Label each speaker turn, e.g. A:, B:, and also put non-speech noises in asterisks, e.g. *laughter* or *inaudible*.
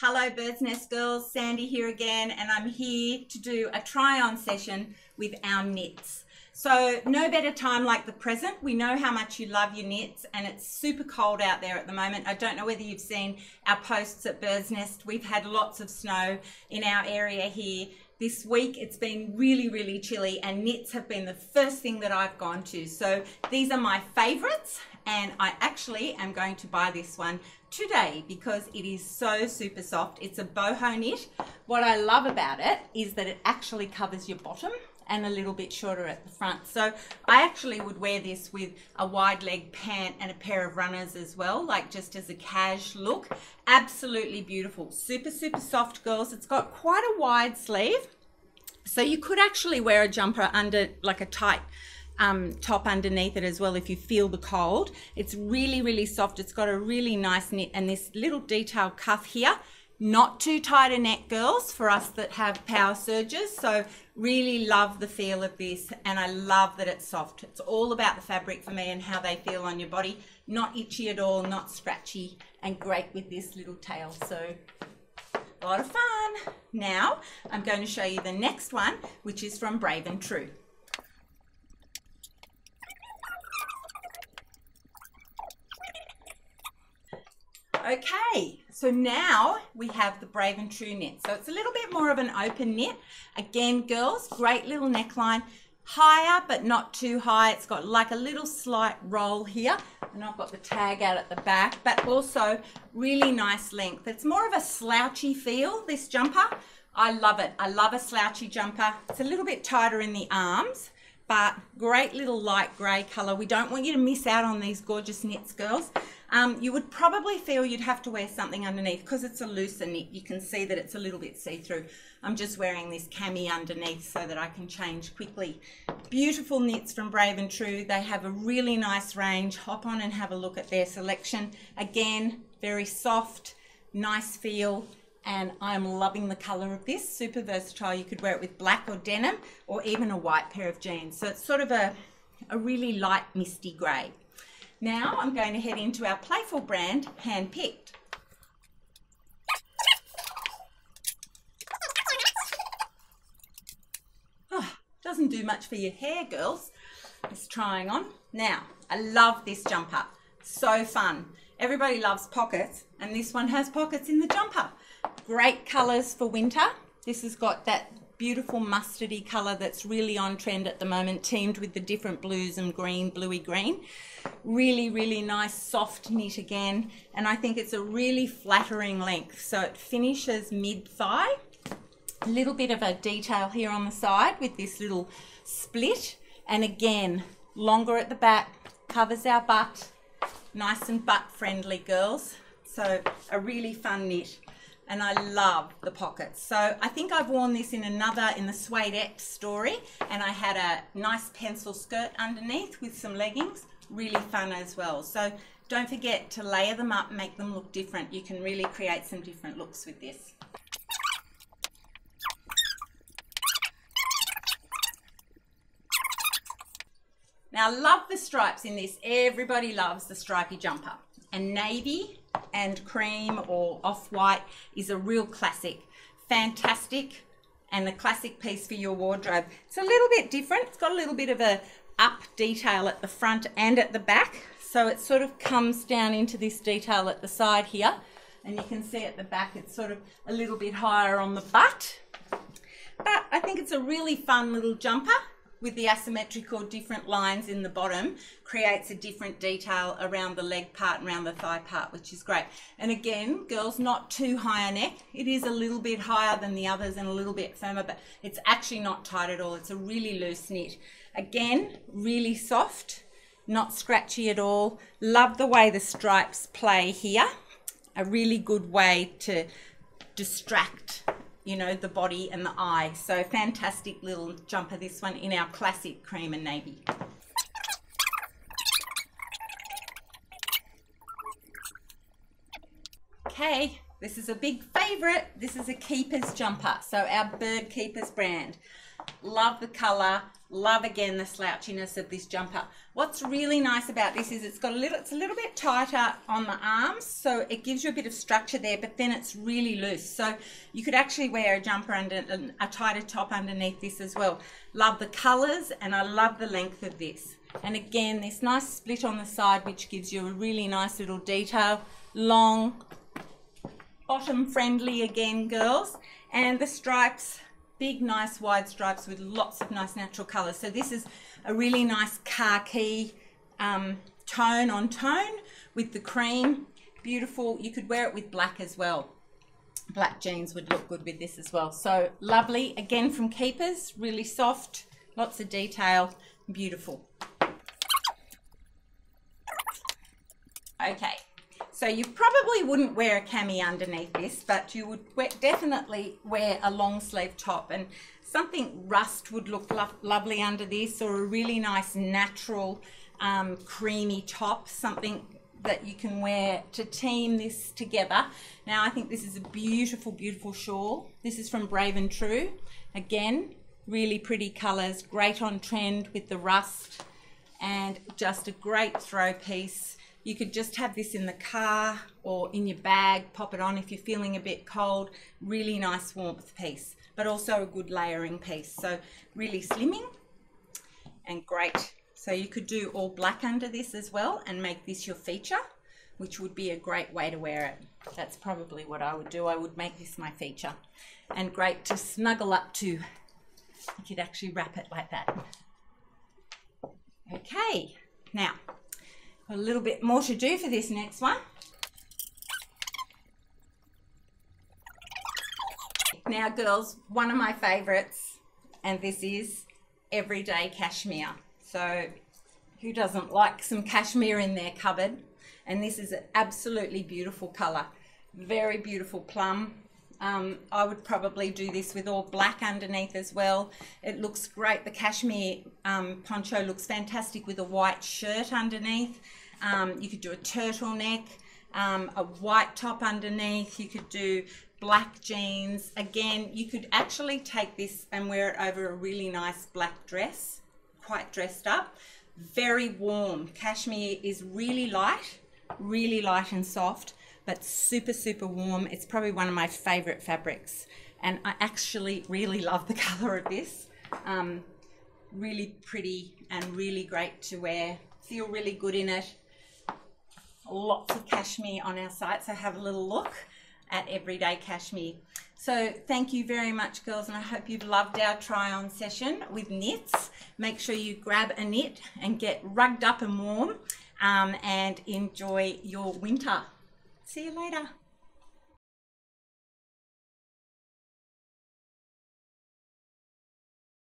A: Hello Birdsnest Girls, Sandy here again and I'm here to do a try on session with our knits. So no better time like the present. We know how much you love your knits and it's super cold out there at the moment. I don't know whether you've seen our posts at Birdsnest. We've had lots of snow in our area here. This week it's been really, really chilly and knits have been the first thing that I've gone to. So these are my favorites and I actually am going to buy this one today because it is so super soft. It's a boho knit. What I love about it is that it actually covers your bottom and a little bit shorter at the front. So I actually would wear this with a wide leg pant and a pair of runners as well, like just as a cash look. Absolutely beautiful. Super, super soft, girls. It's got quite a wide sleeve. So you could actually wear a jumper under like a tight um, top underneath it as well if you feel the cold. It's really, really soft. It's got a really nice knit and this little detail cuff here not too tight a neck, girls, for us that have power surges. So really love the feel of this and I love that it's soft. It's all about the fabric for me and how they feel on your body. Not itchy at all, not scratchy, and great with this little tail. So lot of fun. Now I'm going to show you the next one, which is from Brave and True. Okay, so now we have the Brave and True knit. So it's a little bit more of an open knit. Again, girls, great little neckline. Higher, but not too high. It's got like a little slight roll here. And I've got the tag out at the back, but also really nice length. It's more of a slouchy feel, this jumper. I love it. I love a slouchy jumper. It's a little bit tighter in the arms, but great little light grey colour. We don't want you to miss out on these gorgeous knits, girls. Um, you would probably feel you'd have to wear something underneath because it's a looser knit. You can see that it's a little bit see-through. I'm just wearing this cami underneath so that I can change quickly. Beautiful knits from Brave and True. They have a really nice range. Hop on and have a look at their selection. Again, very soft, nice feel, and I'm loving the color of this. Super versatile. You could wear it with black or denim or even a white pair of jeans. So it's sort of a, a really light misty grey. Now I'm going to head into our Playful brand, Handpicked. Oh, doesn't do much for your hair, girls. It's trying on. Now, I love this jumper. So fun. Everybody loves pockets, and this one has pockets in the jumper. Great colours for winter. This has got that beautiful mustardy colour that's really on trend at the moment, teamed with the different blues and green, bluey green. Really, really nice soft knit again. And I think it's a really flattering length. So it finishes mid-thigh. A little bit of a detail here on the side with this little split. And again, longer at the back, covers our butt. Nice and butt friendly, girls. So a really fun knit and I love the pockets. So I think I've worn this in another, in the Suede X story, and I had a nice pencil skirt underneath with some leggings. Really fun as well. So don't forget to layer them up, make them look different. You can really create some different looks with this. Now, love the stripes in this. Everybody loves the stripy jumper. And navy and cream or off-white is a real classic. Fantastic and a classic piece for your wardrobe. It's a little bit different. It's got a little bit of a up detail at the front and at the back. So it sort of comes down into this detail at the side here. And you can see at the back it's sort of a little bit higher on the butt. But I think it's a really fun little jumper with the asymmetrical different lines in the bottom creates a different detail around the leg part and around the thigh part, which is great. And again, girls, not too high a neck. It is a little bit higher than the others and a little bit firmer, but it's actually not tight at all. It's a really loose knit. Again, really soft, not scratchy at all. Love the way the stripes play here. A really good way to distract you know, the body and the eye. So fantastic little jumper, this one in our classic cream and navy. Okay, this is a big favorite. This is a Keepers jumper. So our Bird Keepers brand. Love the color. Love again the slouchiness of this jumper. What's really nice about this is it's got a little, it's a little bit tighter on the arms, so it gives you a bit of structure there, but then it's really loose. So you could actually wear a jumper under, a tighter top underneath this as well. Love the colors and I love the length of this. And again, this nice split on the side, which gives you a really nice little detail. Long, bottom friendly again, girls. And the stripes big, nice wide stripes with lots of nice natural colours. So this is a really nice khaki um, tone on tone with the cream. Beautiful. You could wear it with black as well. Black jeans would look good with this as well. So lovely. Again from Keepers. Really soft. Lots of detail. Beautiful. Okay. So you probably wouldn't wear a cami underneath this, but you would wear, definitely wear a long sleeve top and something rust would look lo lovely under this or a really nice natural um, creamy top, something that you can wear to team this together. Now I think this is a beautiful, beautiful shawl. This is from Brave and True. Again, really pretty colors, great on trend with the rust and just a great throw piece you could just have this in the car or in your bag, pop it on if you're feeling a bit cold. Really nice warmth piece, but also a good layering piece. So really slimming and great. So you could do all black under this as well and make this your feature, which would be a great way to wear it. That's probably what I would do. I would make this my feature. And great to snuggle up to. You could actually wrap it like that. Okay, now a little bit more to do for this next one. Now girls, one of my favorites, and this is everyday cashmere. So who doesn't like some cashmere in their cupboard? And this is an absolutely beautiful color. Very beautiful plum. Um, I would probably do this with all black underneath as well. It looks great. The cashmere um, poncho looks fantastic with a white shirt underneath. Um, you could do a turtleneck, um, a white top underneath. You could do black jeans. Again, you could actually take this and wear it over a really nice black dress, quite dressed up. Very warm. Cashmere is really light, really light and soft but super, super warm. It's probably one of my favorite fabrics. And I actually really love the *laughs* color of this. Um, really pretty and really great to wear. Feel really good in it. Lots of cashmere on our site, so have a little look at everyday cashmere. So thank you very much girls and I hope you've loved our try on session with knits. Make sure you grab a knit and get rugged up and warm um, and enjoy your winter. See you later.